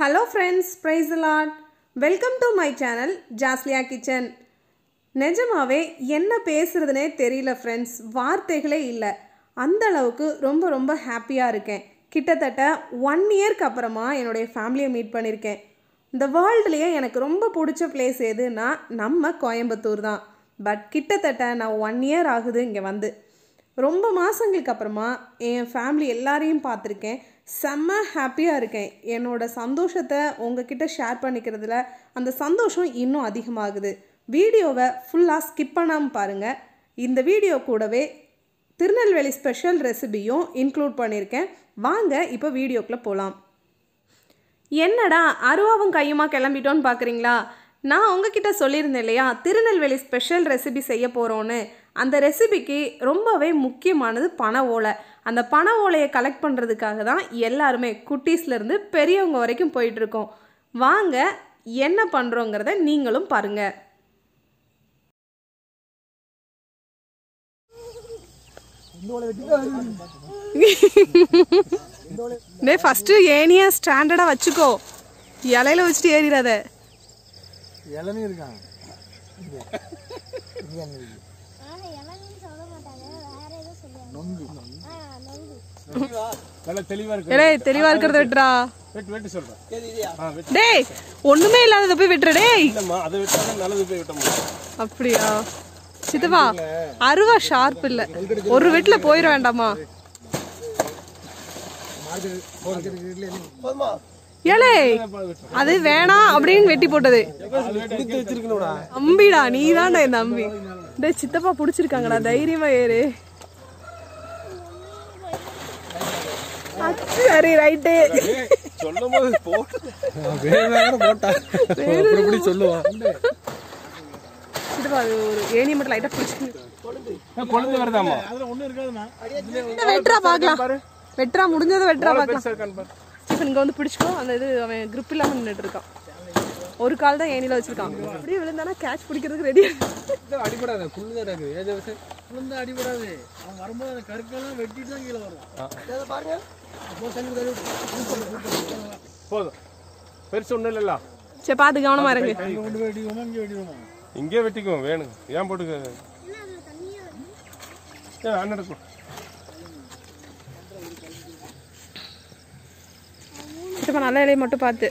Hello friends praise Lord welcome to my channel Jasliya kitchen நிஜமாவே என்ன பேசுறதுனே தெரியல friends வார்த்தைகளே இல்லை. அந்த அளவுக்கு ரொம்ப ரொம்ப ஹாப்பியாக இருக்கேன். கிட்டத்தட்ட ஒன் இயர்க்கு அப்புறமா என்னுடைய ஃபேமிலியை மீட் பண்ணியிருக்கேன் இந்த வேர்ல்டுலேயே எனக்கு ரொம்ப பிடிச்ச பிளேஸ் எதுன்னா நம்ம கோயம்புத்தூர் தான். பட் கிட்டத்தட்ட நான் ஒன் இயர் ஆகுது இங்கே வந்து. ரொம்ப மாதங்களுக்கு அப்புறமா என் ஃபேமிலி எல்லாரையும் பார்த்துருக்கேன். செம்ம ஹாப்பியாக இருக்கேன். என்னோடய சந்தோஷத்தை உங்ககிட்ட ஷேர் பண்ணிக்கிறதுல அந்த சந்தோஷம் இன்னும் அதிகமாகுது. வீடியோவை ஃபுல்லாக ஸ்கிப் பண்ணாமல் பாருங்கள் இந்த வீடியோ கூடவே திருநெல்வேலி ஸ்பெஷல் ரெசிபியும் இன்க்ளூட் பண்ணியிருக்கேன் வாங்க இப்போ வீடியோக்குள்ளே போகலாம் என்னடா அருவாவும் கையுமா கிளம்பிட்டோன்னு பார்க்குறீங்களா நான் உங்ககிட்ட சொல்லியிருந்தேன் இல்லையா திருநெல்வேலி ஸ்பெஷல் ரெசிபி செய்ய போகிறோன்னு அந்த ரெசிபிக்கு ரொம்பவே முக்கியமானது பனை ஓலை. அந்த பனை ஓலையை கலெக்ட் பண்ணுறதுக்காக தான் எல்லாருமே குட்டீஸ்லேருந்து பெரியவங்க வரைக்கும் போயிட்டுருக்கோம் வாங்க என்ன பண்ணுறோங்கிறத நீங்களும் பாருங்கள் டே ஃபஸ்ட்டு ஏனியா ஸ்டாண்டர்டாக வச்சுக்கோ. இலையில வச்சுட்டு ஏறிடாத. இளநீ இருக்கான் இங்க. இங்க என்ன இருக்கு? ஆனா இளநீன்னு சொல்ல மாட்டாங்க வேற ஏதோ சொல்லுவாங்க நொங்கு ஆ நொங்கு நல்லா தெளிவா இருக்கு ஏடே தெளிவா இருக்கிறத விட்டுறா டேய் ஒண்ணுமே இல்லாதத போய் விட்டுற டேய். அப்படியா? சித்தப்பா அருவா ஷார்ப் இல்ல. ஒரு வெட்டுல போயிட வேண்டாமா? ஏலே அது வேணாம் அப்படின்னு வெட்டி போட்டது. அம்பிடா நீ தான்டா என் தம்பி டேய் சித்தப்பா புடிச்சிருக்காங்கடா தைரியமா ஏறு. சரி ரைட்டு. சொல்லும் போது போட்டு இப்படி சொல்லுவான் ஒரு ஏணி மட்டும் லைட்டா பிடிச்சிருக்கு குழந்தை வருதாம்மா? வெட்டுறா பாக்கலாம். வெட்டுறா முடிஞ்சதை வெட்டுறா பாக்கலாம். பெருசா இருக்கான்னு பாரு. ஸ்டீஃபன் இங்க வந்து பிடிச்சிக்கோ. அந்த இது அவன் grip இல்லாம நின்னுட்டு இருக்கான். ஒரு கால் தான் ஏணில வச்சிருக்கான். அப்படியே விழுந்தானா கேட்ச் பிடிக்கிறதுக்கு ரெடி அடிபடாத குள்ளுதான் இருக்கு குளிர்ந்தா அடிபடாது. அவன் வரும்போது அந்த கருக்கெல்லாம் வெட்டிட்டு தான் கீழே வரும் பாருங்க. போதும். பெருசு ஒண்ணும் இல்லல்ல. சரி பாத்து கவனமா இருக்கு கொண்டு போய் வெட்டிக்குவோமா இங்கே வெட்டிக்குவோமா இங்கே வெட்டிக்குவோம் வேணும் ஏன் போட்டுக்க? அண்ணன் இருக்கும் சித்தப்பா நல்ல இலையை மட்டும் பார்த்து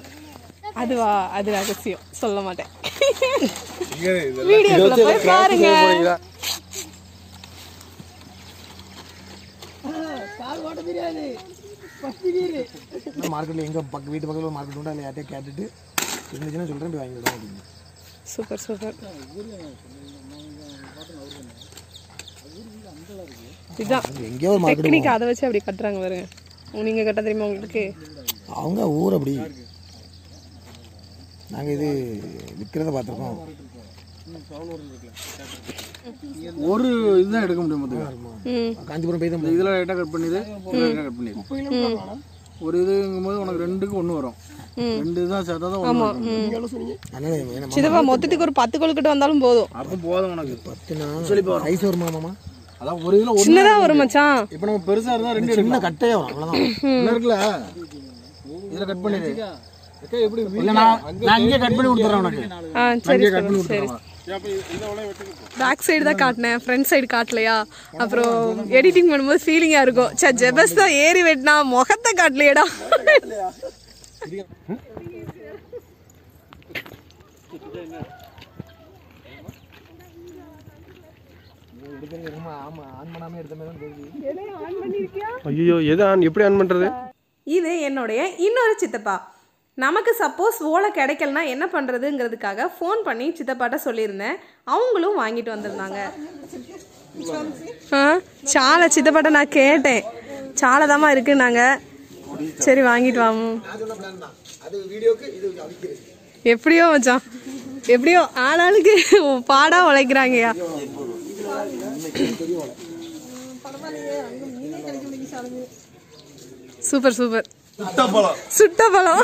அதுவா? அது ரகசியம். சொல்ல மாட்டேன். வீடியோக்குள்ள போய் பாருங்க. மார்க்கெட்ல எங்க பக்க வீட்டு பக்கத்துல மார்க்கெட் உண்டா இல்லை யார்ட்டையும் கேட்டுட்டு இருந்துச்சுன்னா சொல்றேன் போய் வாங்கிடுவோம் அப்படின்னு. Super super. எங்கேயோ ஒரு டெக்னிக் அதை வச்சு அப்படி கட்டுறாங்க பாருங்க. உங்க- நீங்க கட்ட தெரியுமா உங்களுக்கு? அவங்க ஊர் அப்படி. நாங்க இது விற்கிறத பார்த்துருக்கோம். ஒரு இதுதான் எடுக்க முடியும் பார்த்துக்க ம் காஞ்சிபுரம் போய் தான் இதில் லைட்டாக கட் பண்ணிடு லைட்டாக கட் பண்ணிடு. ஒரு இதுங்கும் போது உனக்கு ரெண்டுக்கு ஒன்று வரும். ரெண்டு சேர்த்தா தான் சித்தப்பா மொத்தத்துக்கு ஒரு பத்து கொழுக்கட்டை வந்தாலும் போதும். அப்போ போதும் உனக்கு. பத்து ஐஸ் வருமா மாமா? அதான் ஒரு இதில் சின்னதா வரும் மச்சான். இப்போ நம்ம பெருசாக இருந்தால் ரெண்டு சின்ன கட்டையே வரும் அவ்வளோதான் என்ன இருக்குல்ல? இதில் கட் பண்ணிடு. எப்படி நான் இங்கே கட் பண்ணி கொடுத்துறேன் உனக்கு. சரி கட் பண்ணி கொடுத்துறேன் பேக் சைடு தான் காட்டினேன் ஃப்ரண்ட் சைடு காட்டலையா? அப்புறம் எடிட்டிங் பண்ணும்போது ஃபீலிங்காக இருக்கும். சே ஜெபஸ் தான் ஏறி வெட்டினா முகத்தை காட்டலையேடா. ஆமா ஆன் பண்ணாம எடுத்த மாதிரி தான் தெரியுது ஐயோ எது ஆன் எப்படி ஆன் பண்றது? இது என்னுடைய இன்னொரு சித்தப்பா. நமக்கு சப்போஸ் ஓலை கிடைக்கலனா என்ன பண்ணுறதுங்கிறதுக்காக ஃபோன் பண்ணி சித்தப்பாட்ட சொல்லியிருந்தேன். அவங்களும் வாங்கிட்டு வந்திருந்தாங்க. ஆ? சாலை சித்தப்பாட்ட நான் கேட்டேன். சாலை தாம்மா இருக்குன்னாங்க. சரி வாங்கிட்டு வாமு எப்படியோ மச்சான். எப்படியோ ஆளாளுக்கு பாடா உழைக்கிறாங்கய்யா. Super super. சுட்ட பழம்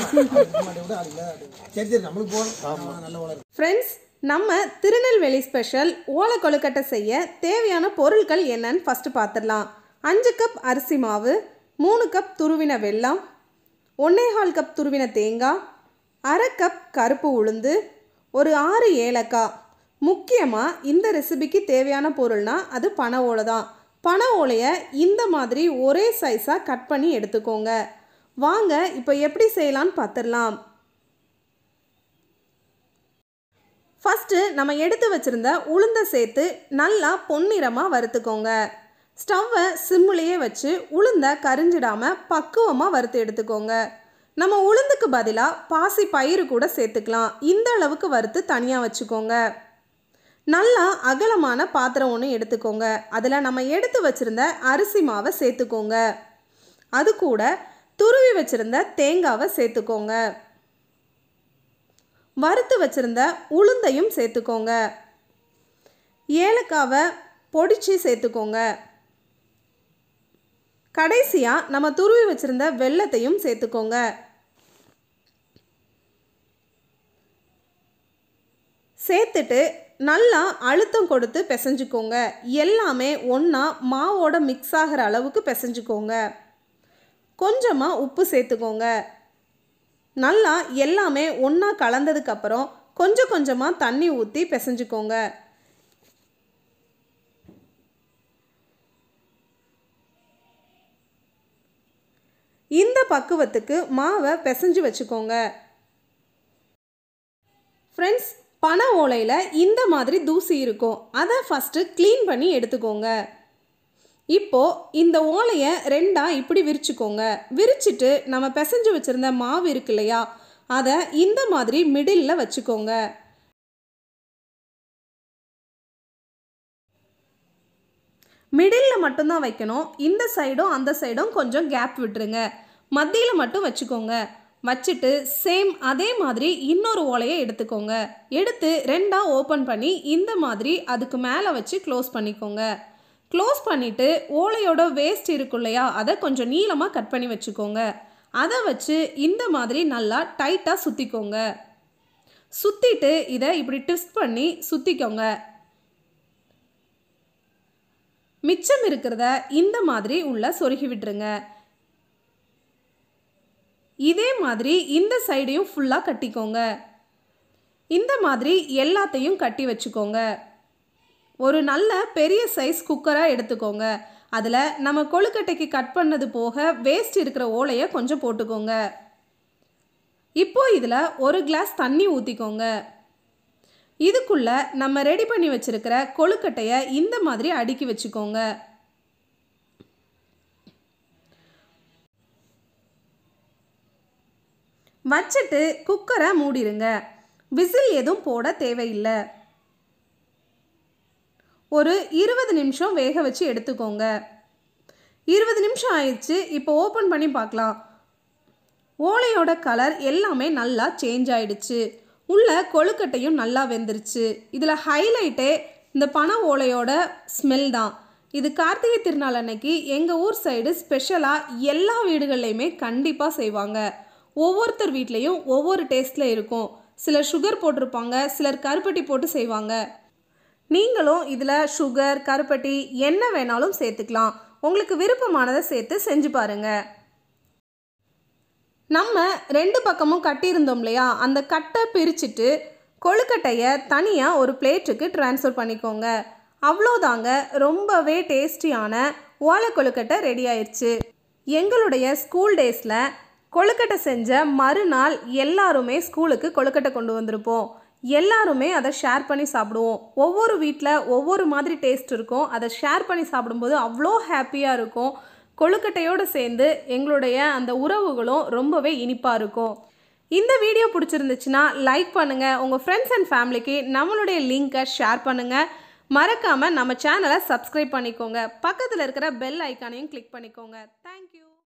ஃப்ரெண்ட்ஸ் நம்ம திருநெல்வேலி ஸ்பெஷல் ஓலை கொழுக்கட்டை செய்ய தேவையான பொருட்கள் என்னன்னு ஃபஸ்ட்டு பார்த்துடலாம் அஞ்சு கப் அரிசி மாவு மூணு கப் துருவின வெல்லம் ஒன்னேகால் கப் துருவின தேங்காய் அரை கப் கருப்பு உளுந்து ஒரு ஆறு ஏலக்காய். முக்கியமாக இந்த ரெசிபிக்கு தேவையான பொருள்னா அது பனை ஓலை தான். பனை ஓலையை இந்த மாதிரி ஒரே சைஸாக கட் பண்ணி எடுத்துக்கோங்க. வாங்க இப்போ எப்படி செய்யலான்னு பார்த்துடலாம் ஃபஸ்ட்டு நம்ம எடுத்து வச்சுருந்த உளுந்தை சேர்த்து நல்லா பொன்னிறமாக வறுத்துக்கோங்க. ஸ்டவ்வை சிம்முலேயே வச்சு உளுந்தை கரிஞ்சிடாமல் பக்குவமாக வறுத்து எடுத்துக்கோங்க. நம்ம உளுந்துக்கு பதிலாக பாசி பயிறு கூட சேர்த்துக்கலாம். இந்த அளவுக்கு வறுத்து தனியாக வச்சுக்கோங்க. நல்லா அகலமான பாத்திரம் ஒன்று எடுத்துக்கோங்க. அதில் நம்ம எடுத்து வச்சுருந்த அரிசி மாவை சேர்த்துக்கோங்க. அது கூட துருவி வச்சுருந்த தேங்காவை சேர்த்துக்கோங்க. வறுத்து வச்சுருந்த உளுந்தையும் சேர்த்துக்கோங்க. ஏலக்காவை பொடிச்சு சேர்த்துக்கோங்க. கடைசியாக நம்ம துருவி வச்சுருந்த வெள்ளத்தையும் சேர்த்துக்கோங்க. சேர்த்துட்டு நல்லா அழுத்தம் கொடுத்து பிசைஞ்சுக்கோங்க. எல்லாமே ஒன்றா மாவோட மிக்ஸ் ஆகிற அளவுக்கு பிசைஞ்சுக்கோங்க. கொஞ்சமாக உப்பு சேர்த்துக்கோங்க. நல்லா எல்லாமே ஒன்றா கலந்ததுக்கப்புறம் கொஞ்சம் கொஞ்சமாக தண்ணி ஊற்றி பிசைஞ்சுக்கோங்க. இந்த பக்குவத்துக்கு மாவை பிசைஞ்சு வச்சுக்கோங்க. ஃப்ரெண்ட்ஸ் பனை ஓலையில் இந்த மாதிரி தூசி இருக்கும். அதை ஃபஸ்ட்டு க்ளீன் பண்ணி எடுத்துக்கோங்க. இப்போது இந்த ஓலையை ரெண்டாக இப்படி விரிச்சுக்கோங்க. விரிச்சிட்டு நம்ம பிசைஞ்சு வச்சுருந்த மாவு இருக்கு இல்லையா? அதை இந்த மாதிரி மிடில் வச்சுக்கோங்க. மிடில் மட்டும்தான் வைக்கணும். இந்த சைடும் அந்த சைடும் கொஞ்சம் கேப் விட்டுருங்க. மத்தியில் மட்டும் வச்சுக்கோங்க. வச்சுட்டு சேம் அதே மாதிரி இன்னொரு ஓலையை எடுத்துக்கோங்க. எடுத்து ரெண்டாக ஓப்பன் பண்ணி இந்த மாதிரி அதுக்கு மேலே வச்சு க்ளோஸ் பண்ணிக்கோங்க. க்ளோஸ் பண்ணிவிட்டு ஓலையோட வேஸ்ட் இருக்கும் இல்லையா? அதை கொஞ்சம் நீளமாக கட் பண்ணி வச்சுக்கோங்க. அதை வச்சு இந்த மாதிரி நல்லா டைட்டாக சுற்றிக்கோங்க சுற்றிட்டு இதை இப்படி ட்விஸ்ட் பண்ணி சுற்றிக்கோங்க மிச்சம் இருக்கிறத இந்த மாதிரி உள்ள சொருகி விட்டுருங்க. இதே மாதிரி இந்த சைடையும் ஃபுல்லாக கட்டிக்கோங்க. இந்த மாதிரி எல்லாத்தையும் கட்டி வச்சுக்கோங்க. ஒரு நல்ல பெரிய சைஸ் குக்கராக எடுத்துக்கோங்க. அதில் நம்ம கொழுக்கட்டைக்கு கட் பண்ணது போக வேஸ்ட் இருக்கிற ஓலையை கொஞ்சம் போட்டுக்கோங்க. இப்போ இதில் ஒரு கிளாஸ் தண்ணி ஊற்றிக்கோங்க இதுக்குள்ளே நம்ம ரெடி பண்ணி வச்சுருக்கிற கொழுக்கட்டையை இந்த மாதிரி அடுக்கி வச்சுக்கோங்க. வச்சுட்டு குக்கரை மூடிடுங்க விசில் எதுவும் போட தேவையில்லை. ஒரு இருபது நிமிஷம் வேக வச்சு எடுத்துக்கோங்க. இருபது நிமிஷம் ஆயிடுச்சு இப்போ ஓப்பன் பண்ணி பார்க்கலாம். ஓலையோட கலர் எல்லாமே நல்லா சேஞ்ச் ஆயிடுச்சு. உள்ள கொழுக்கட்டையும் நல்லா வெந்துருச்சு. இதில் ஹைலைட்டே இந்த பனை ஓலையோட ஸ்மெல் தான். இது கார்த்திகை திருநாள் அன்னைக்கு எங்கள் ஊர் சைடு ஸ்பெஷலாக எல்லா வீடுகள்லையுமே கண்டிப்பாக செய்வாங்க. ஒவ்வொருத்தர் வீட்லேயும் ஒவ்வொரு டேஸ்ட்டில் இருக்கும். சிலர் சுகர் போட்டிருப்பாங்க சிலர் கருப்பட்டி போட்டு செய்வாங்க. நீங்களும் இதில் சுகர் கருப்பட்டி என்ன வேணாலும் சேர்த்துக்கலாம். உங்களுக்கு விருப்பமானதை சேர்த்து செஞ்சு பாருங்கள் நம்ம ரெண்டு பக்கமும் கட்டியிருந்தோம் இல்லையா? அந்த கட்டை பிரிச்சுட்டு கொழுக்கட்டையை தனியாக ஒரு பிளேட்டுக்கு ட்ரான்ஸ்ஃபர் பண்ணிக்கோங்க. அவ்வளோதாங்க ரொம்பவே டேஸ்டியான ஓலை கொழுக்கட்டை ரெடி ஆயிடுச்சு எங்களுடைய ஸ்கூல் டேஸில் கொழுக்கட்டை செஞ்ச மறுநாள் எல்லாருமே ஸ்கூலுக்கு கொழுக்கட்டை கொண்டு வந்திருப்போம். எல்லாருமே அதை ஷேர் பண்ணி சாப்பிடுவோம். ஒவ்வொரு வீட்டில் ஒவ்வொரு மாதிரி டேஸ்ட் இருக்கும். அதை ஷேர் பண்ணி சாப்பிடும்போது அவ்வளோ ஹாப்பியாக இருக்கும். கொழுக்கட்டையோடு சேர்ந்து எங்களுடைய அந்த உறவுகளும் ரொம்பவே இனிப்பாக இருக்கும். இந்த வீடியோ பிடிச்சிருந்துச்சுன்னா லைக் பண்ணுங்கள் உங்கள் ஃப்ரெண்ட்ஸ் அண்ட் ஃபேமிலிக்கு நம்மளுடைய லிங்க்கை ஷேர் பண்ணுங்கள் மறக்காமல் நம்ம சேனலை சப்ஸ்கிரைப் பண்ணிக்கோங்க. பக்கத்தில் இருக்கிற பெல் ஐக்கானையும் கிளிக் பண்ணிக்கோங்க.